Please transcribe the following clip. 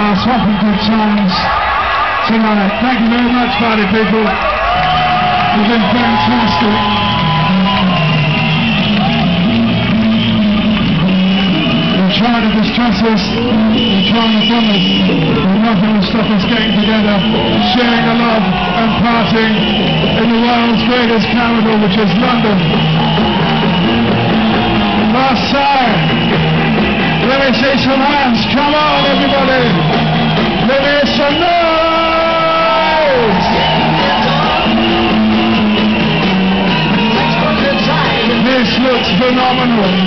proper good times tonight. Thank you very much, party people. You've been fantastic. They try to distress us, they try to bomb us, but nothing will stop us getting together, sharing the love and partying in the world's greatest capital, which is London. Last time, let me see some hands. Come on, everybody. Looks phenomenal.